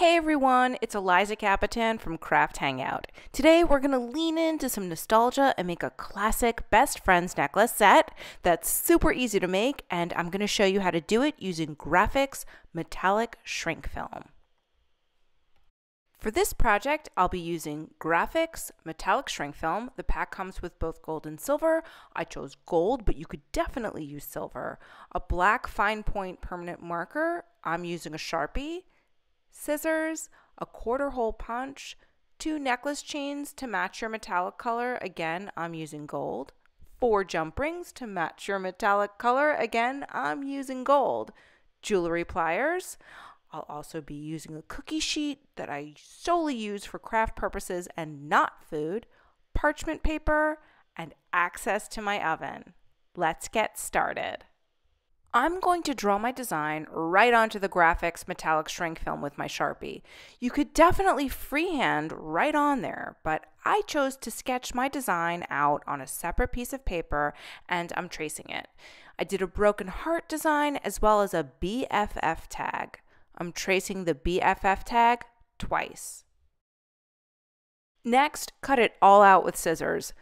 Hey everyone, it's Eliza Kapitan from Craft Hangout. Today we're going to lean into some nostalgia and make a classic best friends necklace set that's super easy to make, and I'm going to show you how to do it using Grafix metallic shrink film. For this project, I'll be using Grafix metallic shrink film. The pack comes with both gold and silver. I chose gold, but you could definitely use silver. A black fine point permanent marker. I'm using a Sharpie scissors, a quarter hole punch, two necklace chains to match your metallic color. Again, I'm using gold. Four jump rings to match your metallic color. Again, I'm using gold. Jewelry pliers. I'll also be using a cookie sheet that I solely use for craft purposes and not food, parchment paper, and access to my oven. Let's get started. I'm going to draw my design right onto the Grafix metallic shrink film with my Sharpie. You could definitely freehand right on there, but I chose to sketch my design out on a separate piece of paper and I'm tracing it. I did a broken heart design as well as a BFF tag. I'm tracing the BFF tag twice. Next, cut it all out with scissors.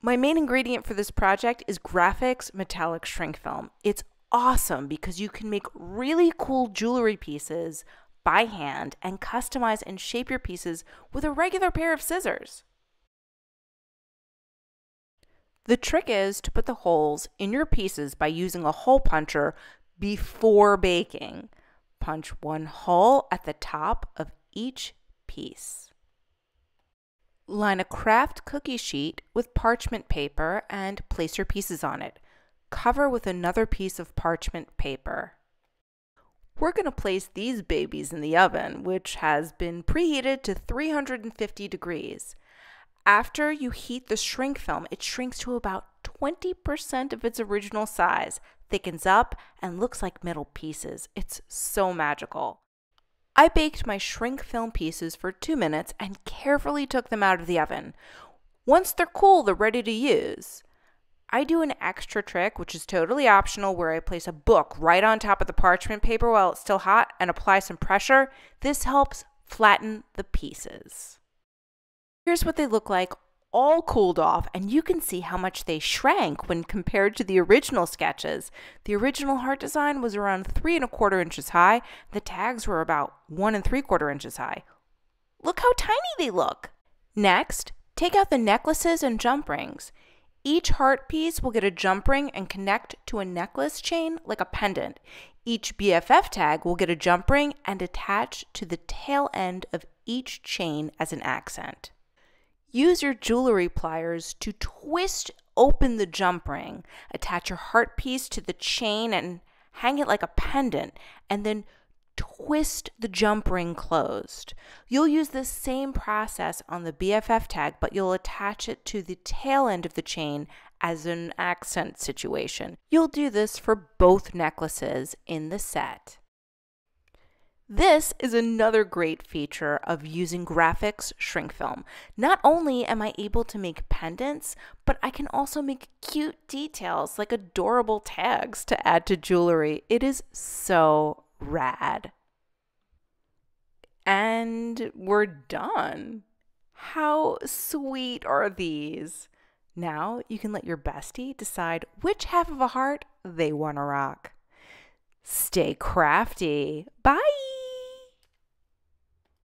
My main ingredient for this project is Grafix Metallic Shrink Film. It's awesome because you can make really cool jewelry pieces by hand and customize and shape your pieces with a regular pair of scissors. The trick is to put the holes in your pieces by using a hole puncher before baking. Punch one hole at the top of each piece. Line a craft cookie sheet with parchment paper and place your pieces on it cover with another piece of parchment paper. We're going to place these babies in the oven, which has been preheated to 350 degrees. After you heat the shrink film, it shrinks to about 20% of its original size, thickens up, and looks like metal pieces. It's so magical. I baked my shrink film pieces for two minutes and carefully took them out of the oven. Once they're cool, they're ready to use. I do an extra trick, which is totally optional, where I place a book right on top of the parchment paper while it's still hot and apply some pressure. This helps flatten the pieces. Here's what they look like all cooled off, and you can see how much they shrank when compared to the original sketches. The original heart design was around three and a quarter inches high. The tags were about one and three quarter inches high. Look how tiny they look. Next, take out the necklaces and jump rings. Each heart piece will get a jump ring and connect to a necklace chain like a pendant. Each BFF tag will get a jump ring and attach to the tail end of each chain as an accent. Use your jewelry pliers to twist open the jump ring. Attach your heart piece to the chain and hang it like a pendant, and then twist the jump ring closed. You'll use the same process on the BFF tag, but you'll attach it to the tail end of the chain as an accent situation. You'll do this for both necklaces in the set. This is another great feature of using Grafix shrink film. Not only am I able to make pendants, but I can also make cute details like adorable tags to add to jewelry. It is so rad. And we're done. How sweet are these? Now you can let your bestie decide which half of a heart they want to rock. Stay crafty. Bye.